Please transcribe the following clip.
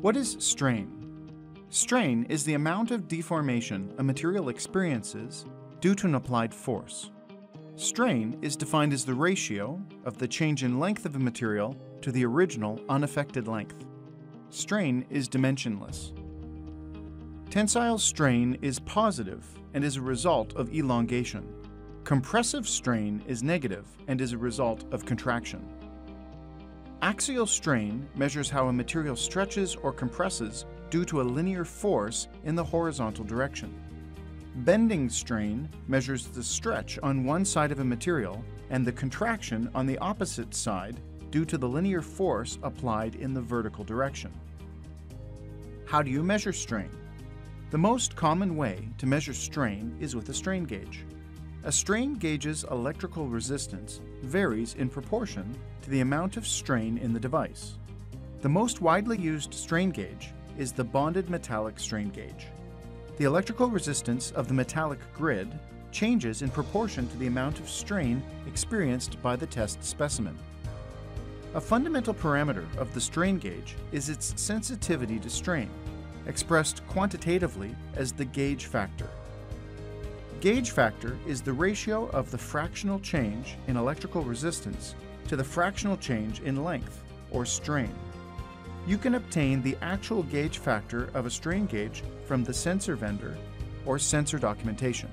What is strain? Strain is the amount of deformation a material experiences due to an applied force. Strain is defined as the ratio of the change in length of a material to the original unaffected length. Strain is dimensionless. Tensile strain is positive and is a result of elongation. Compressive strain is negative and is a result of contraction. Axial strain measures how a material stretches or compresses due to a linear force in the horizontal direction. Bending strain measures the stretch on one side of a material and the contraction on the opposite side due to the linear force applied in the vertical direction. How do you measure strain? The most common way to measure strain is with a strain gauge. A strain gauge's electrical resistance varies in proportion to the amount of strain in the device. The most widely used strain gauge is the bonded metallic strain gauge. The electrical resistance of the metallic grid changes in proportion to the amount of strain experienced by the test specimen. A fundamental parameter of the strain gauge is its sensitivity to strain, expressed quantitatively as the gauge factor. Gauge factor is the ratio of the fractional change in electrical resistance to the fractional change in length, or strain. You can obtain the actual gauge factor of a strain gauge from the sensor vendor or sensor documentation.